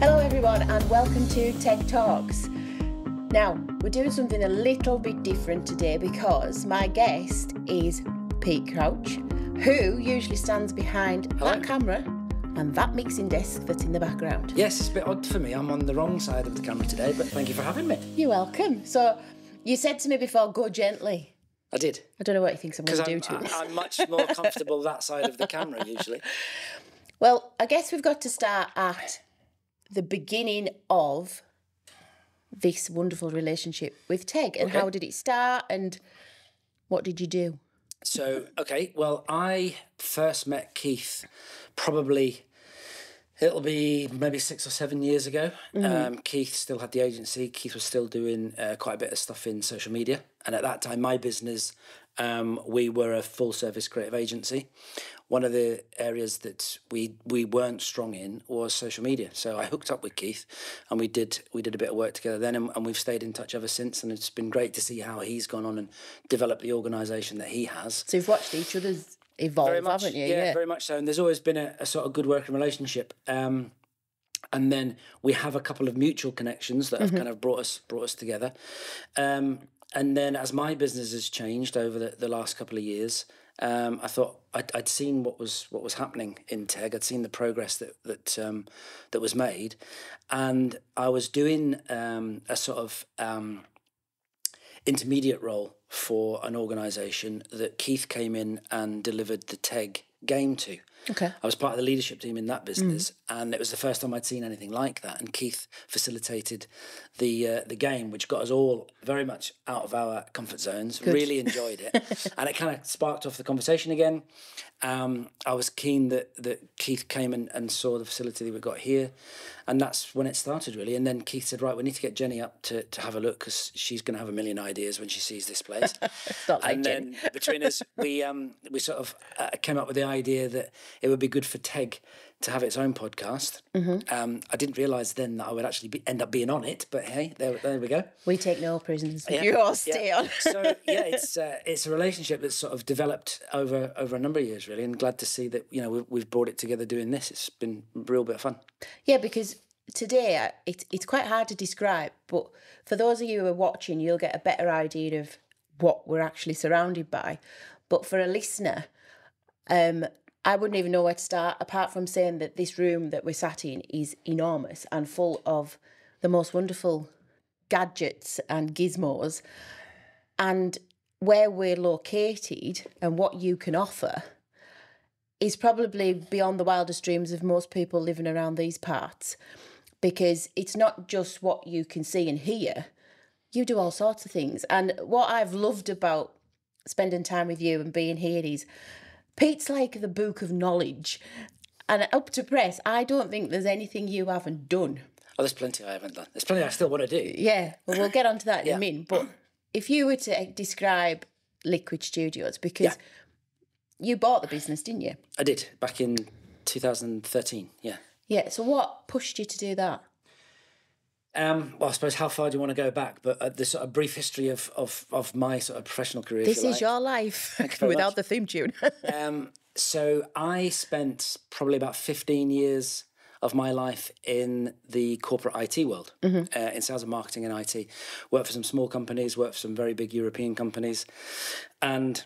Hello, everyone, and welcome to Teg Talks. Now, we're doing something a little bit different today because my guest is Pete Crouch, who usually stands behind Hello. that camera and that mixing desk that's in the background. Yes, it's a bit odd for me. I'm on the wrong side of the camera today, but thank you for having me. You're welcome. So, you said to me before, go gently. I did. I don't know what you think I'm going to do to it. I'm much more comfortable that side of the camera usually. Well, I guess we've got to start at the beginning of this wonderful relationship with Teg. And Okay. how did it start and what did you do? So, okay, well, I first met Keith probably, it'll be maybe six or seven years ago. Um, Keith still had the agency. Keith was still doing uh, quite a bit of stuff in social media. And at that time, my business, um, we were a full service creative agency. One of the areas that we we weren't strong in was social media. So I hooked up with Keith, and we did we did a bit of work together then, and, and we've stayed in touch ever since. And it's been great to see how he's gone on and developed the organisation that he has. So you've watched each other's evolve, Very much, haven't you? yeah, very much so. And there's always been a, a sort of good working relationship. Um, and then we have a couple of mutual connections that have kind of brought us brought us together. Um, and then as my business has changed over the, the last couple of years, um, I thought I'd, I'd seen what was what was happening in Teg. I'd seen the progress that that um, that was made, and I was doing um, a sort of um, intermediate role for an organisation that Keith came in and delivered the Teg game to. Okay. I was part of the leadership team in that business, and it was the first time I'd seen anything like that. And Keith facilitated the uh, the game, which got us all very much out of our comfort zones. Really enjoyed it, and it kind of sparked off the conversation again. Um, I was keen that that Keith came and, and saw the facility that we got here, and that's when it started really. And then Keith said, "Right, we need to get Jenny up to, to have a look because she's going to have a million ideas when she sees this place." Not like and Jenny. then between us, we um we sort of uh, came up with the idea that it would be good for Teg to have its own podcast. Mm-hmm. Um, I didn't realise then that I would actually be, end up being on it, but hey, there, there we go. We take no prisoners. You all stay on. so yeah, it's uh, it's a relationship that's sort of developed over over a number of years, really, and glad to see that you know we've, we've brought it together doing this. It's been a real bit of fun. Yeah, because today uh, it's it's quite hard to describe, but for those of you who are watching, you'll get a better idea of what we're actually surrounded by. But for a listener, um, I wouldn't even know where to start apart from saying that this room that we're sat in is enormous and full of the most wonderful gadgets and gizmos. And where we're located and what you can offer is probably beyond the wildest dreams of most people living around these parts because it's not just what you can see and hear. You do all sorts of things. And what I've loved about spending time with you and being here is Pete's like the book of knowledge. And up to press, I don't think there's anything you haven't done. Oh, there's plenty I haven't done. There's plenty I still want to do. Yeah, well, we'll get onto that in Yeah. a minute. But if you were to describe Liquid Studios, because Yeah. you bought the business, didn't you? I did back in 2013. Yeah. Yeah, so what pushed you to do that? Um, well, I suppose how far do you want to go back? But uh, the sort of brief history of, of, of my sort of professional career. This you is like. your life very without much. the theme tune. Um, so I spent probably about 15 years of my life in the corporate IT world, uh, in sales and marketing and IT. Worked for some small companies, worked for some very big European companies. And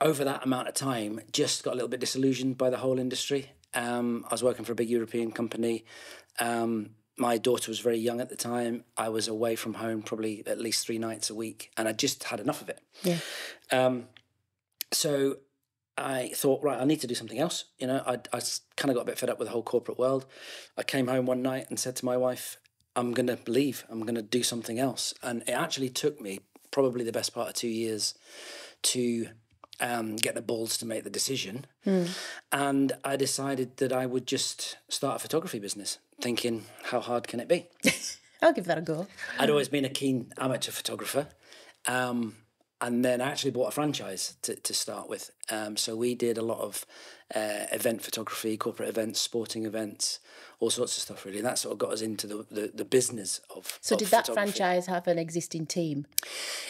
over that amount of time, just got a little bit disillusioned by the whole industry. Um, I was working for a big European company. Um, my daughter was very young at the time. I was away from home probably at least three nights a week, and I just had enough of it. yeah. Um, so I thought, right, I need to do something else. You know, I, I kind of got a bit fed up with the whole corporate world. I came home one night and said to my wife, I'm going to leave. I'm going to do something else. And it actually took me probably the best part of two years to um, get the balls to make the decision. And I decided that I would just start a photography business, thinking, how hard can it be? I'll give that a go. I'd always been a keen amateur photographer. Um, and then I actually bought a franchise to, to start with. Um, so we did a lot of uh, event photography, corporate events, sporting events, all sorts of stuff really. And that sort of got us into the, the, the business of. So of did that franchise have an existing team?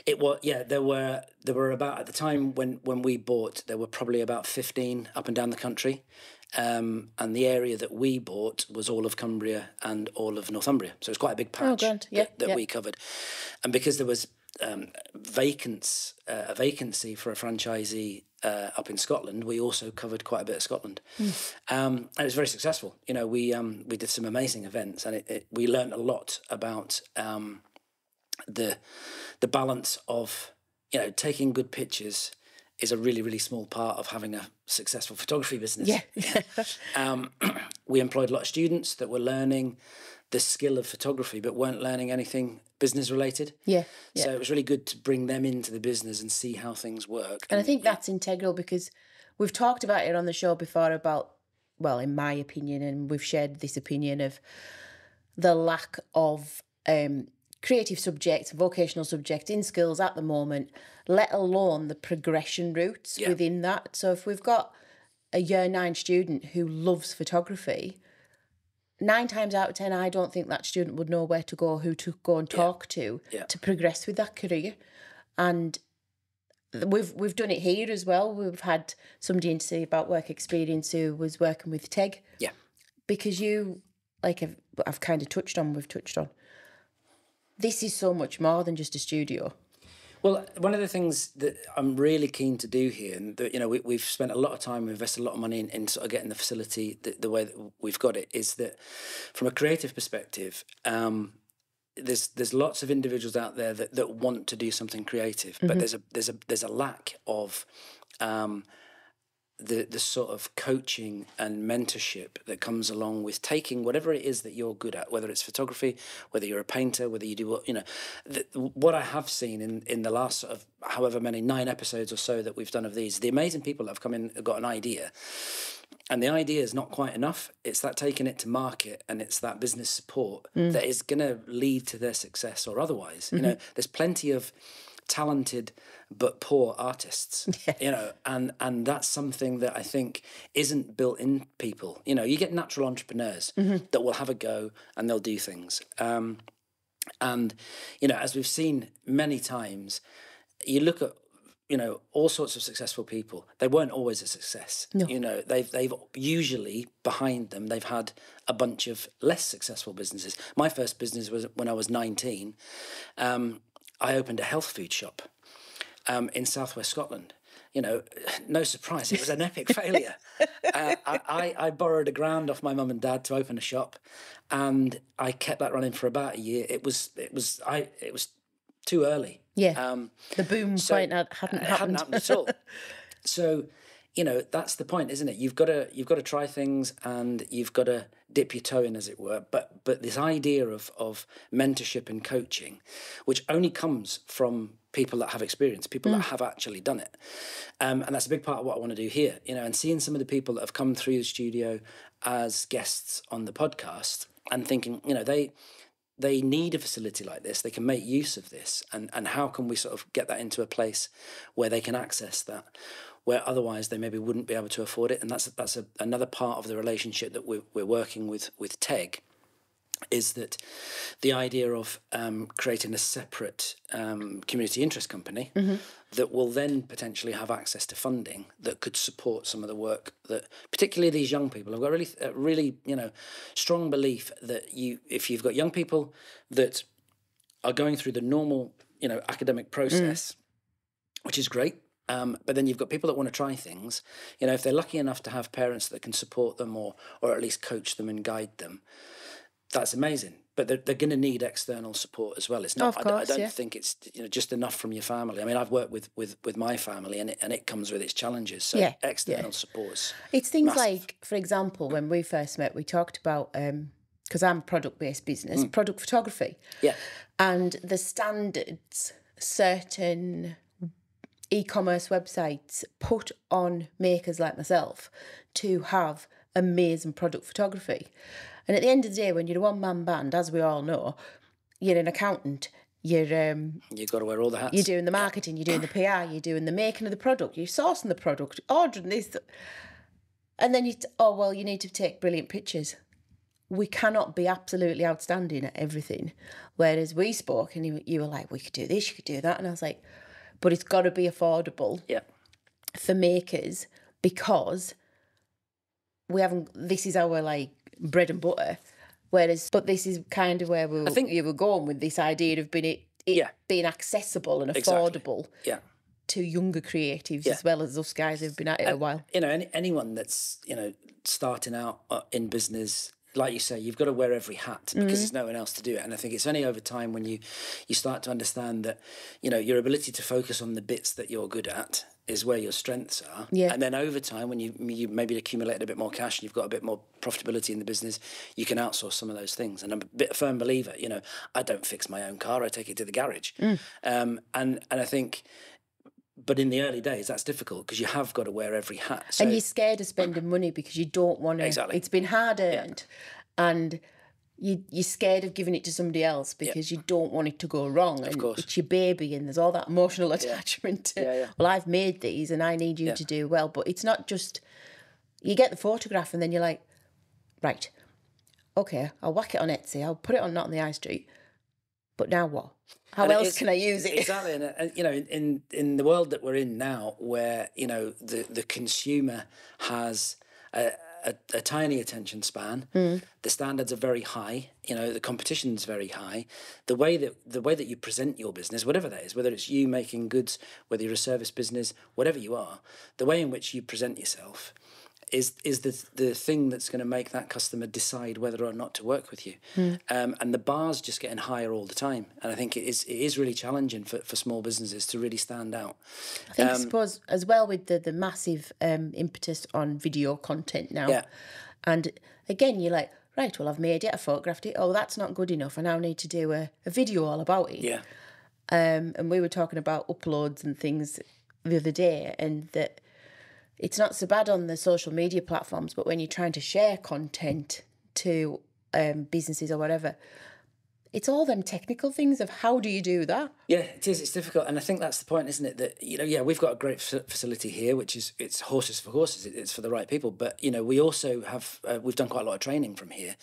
It was yeah. There were there were about at the time when when we bought there were probably about fifteen up and down the country, um, and the area that we bought was all of Cumbria and all of Northumbria. So it's quite a big patch grand. Yeah, that, that yeah. we covered, and because there was um, vacants uh, a vacancy for a franchisee uh, up in Scotland, we also covered quite a bit of Scotland, um, and it was very successful. You know, we um, we did some amazing events, and it, it, we learned a lot about. Um, the the balance of you know taking good pictures is a really really small part of having a successful photography business. Yeah. Um, we employed a lot of students that were learning the skill of photography, but weren't learning anything business related. yeah. Yeah. So it was really good to bring them into the business and see how things work. And I think that's integral because we've talked about it on the show before about, well, in my opinion, and we've shared this opinion of the lack of um, creative subjects, vocational subjects in schools at the moment, let alone the progression routes Yeah. within that. So if we've got a year nine student who loves photography, nine times out of ten, I don't think that student would know where to go, who to go and talk to Yeah. to progress with that career. And we've we've done it here as well. We've had somebody in to say about work experience who was working with Teg yeah, because you like I've, I've kind of touched on we've touched on this is so much more than just a studio Well, one of the things that I'm really keen to do here, and that, you know, we, we've spent a lot of time, we've invested a lot of money in, in sort of getting the facility the, the way that we've got it, is that from a creative perspective, um, there's there's lots of individuals out there that, that want to do something creative, but there's a there's a there's a lack of um, the the sort of coaching and mentorship that comes along with taking whatever it is that you're good at, whether it's photography, whether you're a painter, whether you do what you know. The, what I have seen in in the last sort of however many nine episodes or so that we've done of these, the amazing people that have come in have got an idea. And the idea is not quite enough. It's that taking it to market and it's that business support mm. that is going to lead to their success or otherwise. You mm-hmm. know, there's plenty of talented but poor artists you know and and that's something that i think isn't built in people. You know you get natural entrepreneurs that will have a go and they'll do things. Um and you know as we've seen many times you look at you know all sorts of successful people they weren't always a success. No. you know they've they've usually behind them they've had a bunch of less successful businesses. My first business was when i was 19 um, i opened a health food shop um, in southwest scotland. You know no surprise it was an epic failure. Uh, I, I, I borrowed a grand off my mum and dad to open a shop and i kept that running for about a year. It was it was i it was too early. Yeah. Um, the boom point had, hadn't happened hadn't happened at all. so, you know, that's the point, isn't it? You've got to you've got to try things and you've got to dip your toe in, as it were. But but this idea of of mentorship and coaching, which only comes from people that have experience, people that have actually done it, um, and that's a big part of what I want to do here. You know, and seeing some of the people that have come through the studio as guests on the podcast and thinking, you know, they they need a facility like this. They can make use of this, and and how can we sort of get that into a place where they can access that, where otherwise they maybe wouldn't be able to afford it. And that's that's a, another part of the relationship that we're we're working with with Teg, is that the idea of um, creating a separate um, community interest company that will then potentially have access to funding that could support some of the work that particularly these young people. Have got really really you know strong belief that you if you've got young people that are going through the normal you know academic process which is great um, but then you've got people that want to try things you know if they're lucky enough to have parents that can support them or or at least coach them and guide them that's amazing. But they're, they're going to need external support as well. It's not. Of I, I don't yeah. think it's you know just enough from your family. I mean, I've worked with with with my family, and it and it comes with its challenges. So Yeah, external supports. It's things Massive. like, for example, when we first met, we talked about because I'm a product based business, product photography, Yeah, and the standards certain e-commerce websites put on makers like myself to have amazing product photography. And at the end of the day, when you're a one man band, as we all know, you're an accountant you're um, You've got to wear all the hats. you're doing the marketing, you're doing the PR, you're doing the making of the product, you're sourcing the product, ordering this, and then you oh well, you need to take brilliant pictures. We cannot be absolutely outstanding at everything. Whereas we spoke and you, you were like, we could do this, you could do that, and I was like, but it's got to be affordable yeah. for makers because we haven't. This is our like bread and butter. Whereas, but this is kind of where we were, think- you were going with this idea of being it, it Yeah. being accessible and Exactly. affordable Yeah. to younger creatives Yeah. as well as us guys who've been at it a while. you know, any, anyone that's you know starting out uh, in business, like you say, you've got to wear every hat because Mm-hmm. there's no one else to do it. And I think it's only over time when you you start to understand that you know your ability to focus on the bits that you're good at is where your strengths are. Yeah. And then over time, when you you maybe accumulated a bit more cash and you've got a bit more profitability in the business, you can outsource some of those things. And I'm a bit a firm believer. You know, I don't fix my own car; I take it to the garage. Mm. Um, and and I think. But in the early days, that's difficult because you have got to wear every hat. So and you're scared of spending money because you don't want to. Exactly. It's been hard earned, and you you're scared of giving it to somebody else because you don't want it to go wrong. And course. it's your baby, and there's all that emotional attachment. To, Yeah, yeah. Well, I've made these, and I need you to do well. But it's not just you get the photograph, and then you're like, right, okay, I'll whack it on Etsy. I'll put it on Not on the High Street. But now what? How And else can I use it? Exactly, and, and you know, in in the world that we're in now, where you know the the consumer has a, a, a tiny attention span, Hmm. the standards are very high. You know, the competition's very high. The way that the way that you present your business, whatever that is, whether it's you making goods, whether you're a service business, whatever you are, the way in which you present yourself is is the the thing that's going to make that customer decide whether or not to work with you. Um, and the bar's just getting higher all the time. And I think it is it is really challenging for, for small businesses to really stand out. I think, I Um, suppose, as well with the, the massive um, impetus on video content now. Yeah. And again, you're like, right, well, I've made it, I photographed it. Oh, that's not good enough. I now need to do a, a video all about it. Yeah. Um, and we were talking about uploads and things the other day, and that it's not so bad on the social media platforms, but when you're trying to share content to um, businesses or whatever, it's all them technical things of how do you do that? Yeah, it is. It's difficult, and I think that's the point, isn't it? That you know, yeah, we've got a great fa- facility here, which is it's horses for horses. it- It's for the right people, but you know, we also have uh, we've done quite a lot of training from here,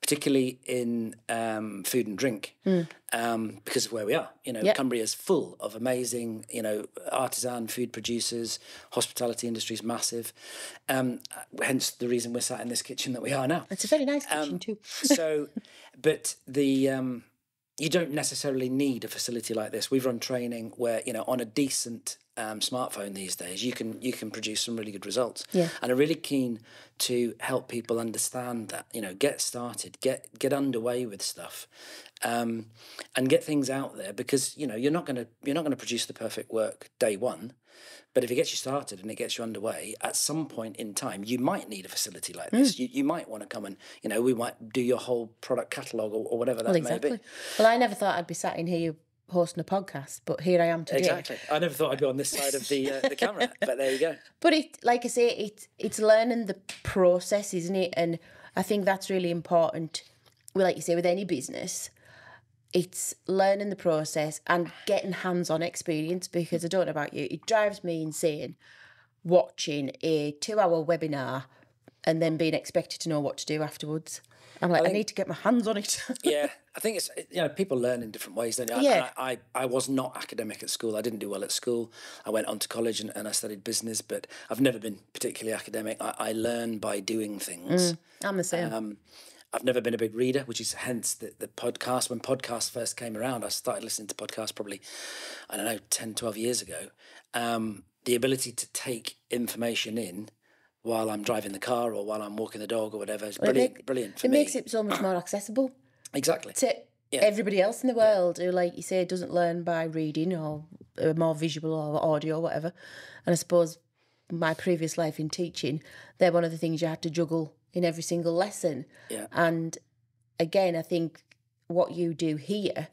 particularly in um, food and drink, um, because of where we are. You know, Yep. Cumbria is full of amazing, you know, artisan food producers. Hospitality industry is massive, um, hence the reason we're sat in this kitchen that we are now It's a very nice Um, kitchen too. so, but the um, you don't necessarily need a facility like this. We've run training where you know on a decent um, smartphone these days, you can you can produce some really good results. Yeah. And I'm really keen to help people understand that you know get started, get get underway with stuff. Um, and get things out there because you know you're not gonna you're not gonna produce the perfect work day one, but if it gets you started and it gets you underway, at some point in time, you might need a facility like this. Hmm. You, you might want to come and, you know, we might do your whole product catalogue or, or whatever that Well, may be. Well, I never thought I'd be sat in here hosting a podcast, but here I am today. Exactly. I never thought I'd be on this side of the uh, the camera, but there you go. But it, like I say, it it's learning the process, isn't it? And I think that's really important. Well, like you say, with any business, it's learning the process and getting hands-on experience. Because I don't know about you, it drives me insane watching a two-hour webinar and then being expected to know what to do afterwards. I'm like, I, need to get my hands on it. Yeah, I think it's you know people learn in different ways. I- Yeah. I, I, I was not academic at school. I didn't do well at school. I went on to college and, and I studied business, but I've never been particularly academic. I, I learn by doing things. I'm the same. Um, I've never been a big reader, which is hence the, the podcast. When podcasts first came around, I started listening to podcasts probably, I don't know, 10, 12 years ago. Um, the ability to take information in while I'm driving the car or while I'm walking the dog or whatever is brilliant, make- brilliant it me. makes it so much more accessible. exactly. to everybody else in the world who, like you say, doesn't learn by reading or more visual or audio or whatever. And I suppose my previous life in teaching, they're one of the things you had to juggle in every single lesson. Yeah. And again, I think what you do here,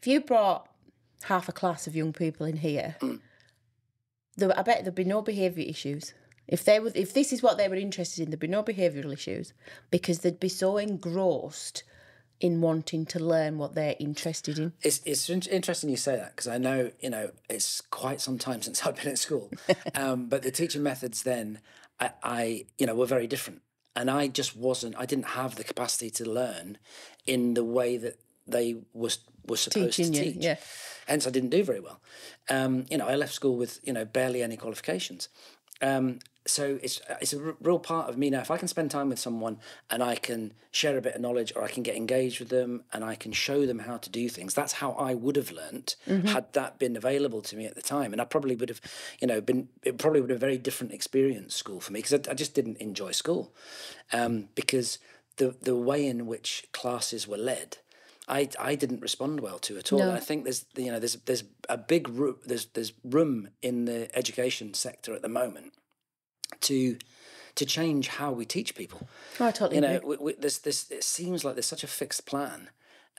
if you brought half a class of young people in here, mm. there, I bet there'd be no behaviour issues. If they were, if this is what they were interested in, there'd be no behavioural issues because they'd be so engrossed in wanting to learn what they're interested in. It's it's interesting you say that because I know you know it's quite some time since I've been at school, um, but the teaching methods then I, I you know were very different, and I just wasn't I didn't have the capacity to learn in the way that they was was supposed Teaching to you, teach. yeah. Hence, I didn't do very well. Um, you know, I left school with you know barely any qualifications. Um, so it's it's a r- real part of me now. If I can spend time with someone and I can share a bit of knowledge, or I can get engaged with them and I can show them how to do things, that's how I would have learnt had that been available to me at the time. And I probably would have, you know, been it probably would have been a very different experience school for me because I, I just didn't enjoy school um, because the the way in which classes were led. I, I didn't respond well to at all. No. And I think there's you know there's there's a big room there's there's room in the education sector at the moment to to change how we teach people. Oh, I totally You know, we, we, there's this. It seems like there's such a fixed plan,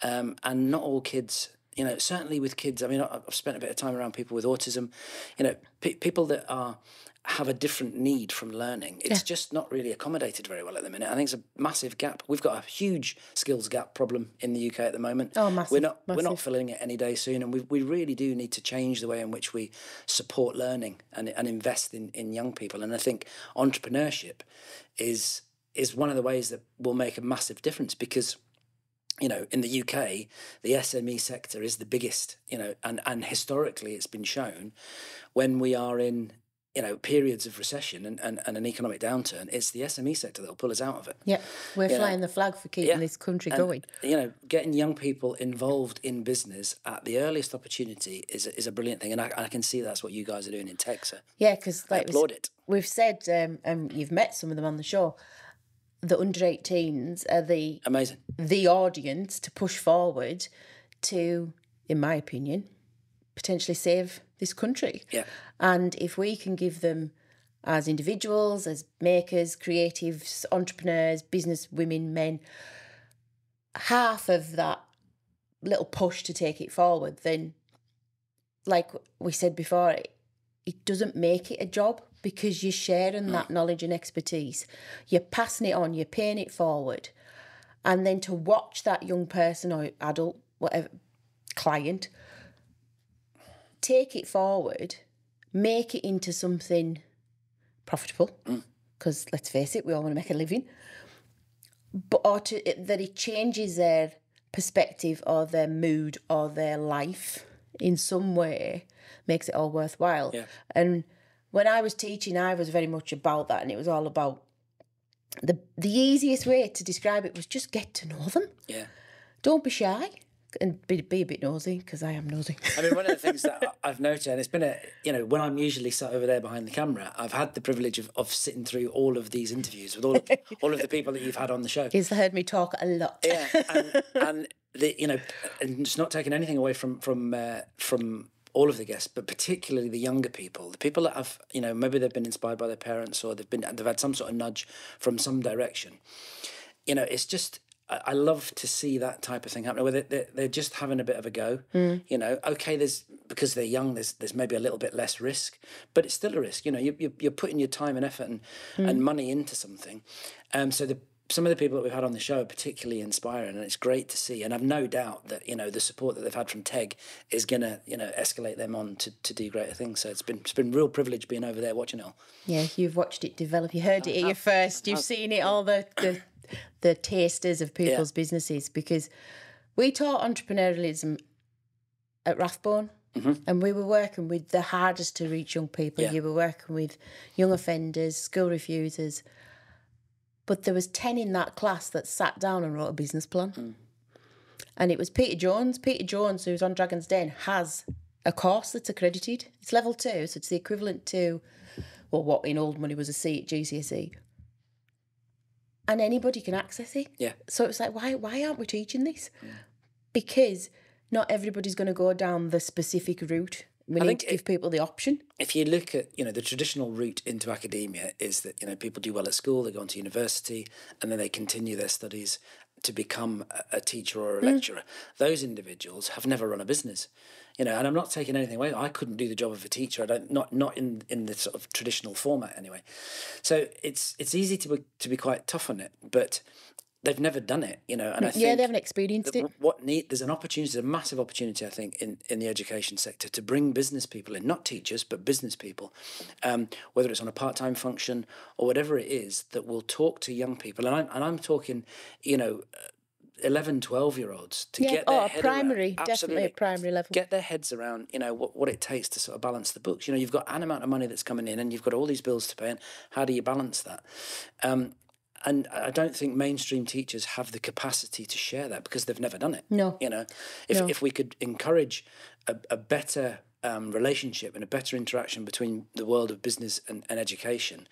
um, and not all kids. You know, certainly with kids. I mean, I've spent a bit of time around people with autism. You know, pe- people that are have a different need from learning. It's just not really accommodated very well at the minute. I think it's a massive gap. We've got a huge skills gap problem in the UK at the moment. Oh, massive, We're not we're not filling it any day soon, and we we really do need to change the way in which we support learning and and invest in in young people. And I think entrepreneurship is is one of the ways that will make a massive difference because you know in the UK the SME sector is the biggest you know and and historically it's been shown when we are in you know periods of recession and, and, and an economic downturn it's the SME sector that will pull us out of it Yeah, we're know, flying the flag for keeping yeah, this country and, going. you know, getting young people involved in business at the earliest opportunity is a, is a brilliant thing, and I, I can see that's what you guys are doing in Teg. So Yeah, because I like s- applaud it. we've said, um, and you've met some of them on the show, the under 18s are the Amazing. the audience to push forward to, in my opinion, potentially save this country. Yeah. And if we can give them, as individuals, as makers, creatives, entrepreneurs, business women, men, half of that little push to take it forward, then, like we said before, it, it doesn't make it a job because you're sharing that mm. knowledge and expertise. You're passing it on, you're paying it forward. And then to watch that young person or adult, whatever, client, take it forward, make it into something profitable. Mm. Because let's face it, we all want to make a living. But or to, that it changes their perspective or their mood or their life in some way makes it all worthwhile. Yeah. And when I was teaching, I was very much about that, and it was all about the the easiest way to describe it was just get to know them. Yeah. Don't be shy and be, be a bit nosy because I am nosy. I mean, one of the things that I've noted, and it's been a, you know, when I'm usually sat over there behind the camera, I've had the privilege of, of sitting through all of these interviews with all of, all of the people that you've had on the show. He's heard me talk a lot. yeah, and, and the you know, and it's not taking anything away from from uh, from all of the guests, but particularly the younger people, the people that have you know maybe they've been inspired by their parents or they've been they've had some sort of nudge from some direction. You know, it's just. I love to see that type of thing happening where they- they're, they're just having a bit of a go. You know, okay, there's because they're young, there's there's maybe a little bit less risk, but it's still a risk. You know, you, you're, you're putting your time and effort and, and money into something. Um, so the some of the people that we've had on the show are particularly inspiring, and it's great to see. And I've no doubt that you know the support that they've had from Teg is gonna you know escalate them on to, to do greater things. So it's been it's been real privilege being over there watching it all. Yeah, you've watched it develop. You heard it here first. You've seen it all the the, the tasters of people's businesses because we taught entrepreneurialism at Rathbone. Mm-hmm. And we were working with the hardest to reach young people. Yeah. You were working with young offenders, school refusers. But there was 10 in that class that sat down and wrote a business plan. Mm. And it was Peter Jones. Peter Jones, who's on Dragon's Den, has a course that's accredited. It's level two, so it's the equivalent to, well, what in old money was a C at GCSE. And anybody can access it. Yeah. So it's like, why why aren't we teaching this? Yeah. Because not everybody's going to go down the specific route. We need think to give people the option. if you look at you know the traditional route into academia is that you know people do well at school they go on to university and then they continue their studies to become a, teacher or a mm. lecturer. Those individuals have never run a business. You know and i'm not taking anything away. I couldn't do the job of a teacher. I don't not not in in the sort of traditional format anyway. So it's it's easy to be to be quite tough on it but they've never done it, you know. And I think yeah, they haven't experienced it. what need there's an opportunity, there's a massive opportunity, I think, in in the education sector to bring business people in, not teachers, but business people, um, whether it's on a part time function or whatever it is, that will talk to young people, and I'm and I'm talking, you know. 11 12 year olds to Yeah, get their oh, head primary, around, definitely primary level. get their heads around you know what, what it takes to sort of balance the books you know you've got an amount of money that's coming in and you've got all these bills to pay and how do you balance that um, and I don't think mainstream teachers have the capacity to share that because they've never done it. No. You know, if No. if we could encourage a, a better um, relationship and a better interaction between the world of business and, and education,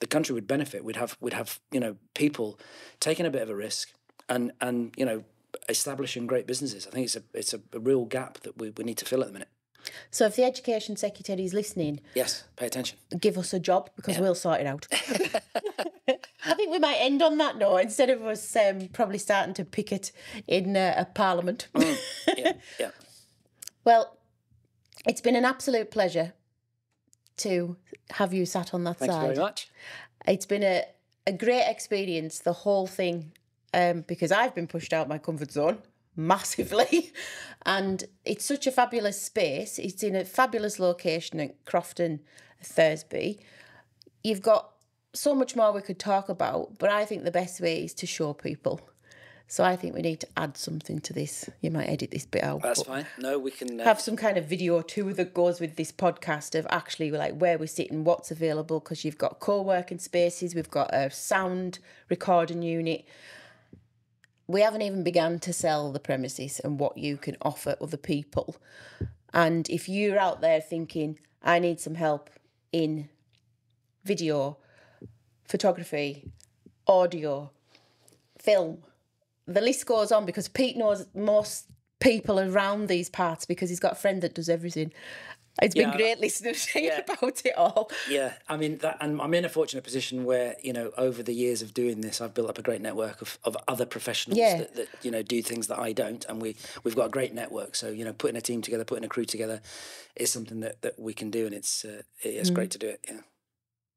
the country would benefit. We'd have we'd have you know people taking a bit of a risk and and you know establishing great businesses. I think it's a it's a, a real gap that we, we need to fill at the minute. So if the education secretary is listening, Yes, pay attention. give us a job because we'll sort it out. I think we might end on that note instead of us um, probably starting to picket in uh, a parliament. Yeah, yeah. well, it's been an absolute pleasure to have you sat on that Thank you side. very much. It's been a, a great experience, the whole thing, um, because I've been pushed out my comfort zone massively. And it's such a fabulous space. It's in a fabulous location at Crofton, Thursby. You've got so much more we could talk about, but I think the best way is to show people. So I think we need to add something to this. You might edit this bit out. That's fine. No, we can. Uh, have some kind of video too that goes with this podcast of actually like where we're sitting, what's available, because you've got co-working spaces, we've got a sound recording unit. We haven't even begun to sell the premises and what you can offer other people. And if you're out there thinking, I need some help in video, photography, audio, film, the list goes on because Pete knows most people around these parts because he's got a friend that does everything. It's been Yeah, great listening to you yeah. about it all. Yeah, I mean that, and I'm in a fortunate position where you know over the years of doing this, I've built up a great network of, of other professionals Yeah. that, that you know do things that I don't, and we we've got a great network. So you know, putting a team together, putting a crew together, is something that, that we can do, and it's uh, it's great to do it. Yeah.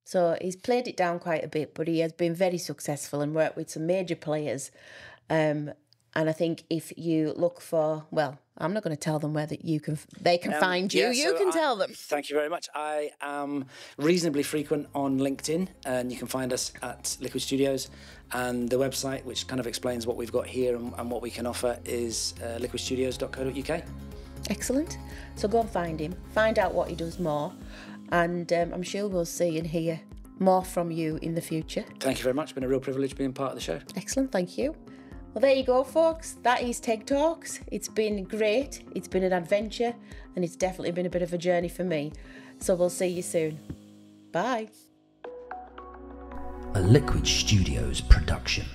So he's played it down quite a bit, but he has been very successful and worked with some major players. Um, and I think if you look for, well, I'm not going to tell them where that you can, they can find you. Um, yeah, you so can I- tell them. Thank you very much. I am reasonably frequent on LinkedIn, and you can find us at Liquid Studios. And the website, which kind of explains what we've got here and, and what we can offer, is uh, liquidstudios.co.uk. Excellent. So go and find him, find out what he does more, and um, I'm sure we'll see and hear more from you in the future. Thank you very much. It's been a real privilege being part of the show. Excellent, thank you. Well, there you go, folks. That is Teg Talks. It's been great. It's been an adventure, and it's definitely been a bit of a journey for me. So we'll see you soon. Bye. a Liquid Studios production.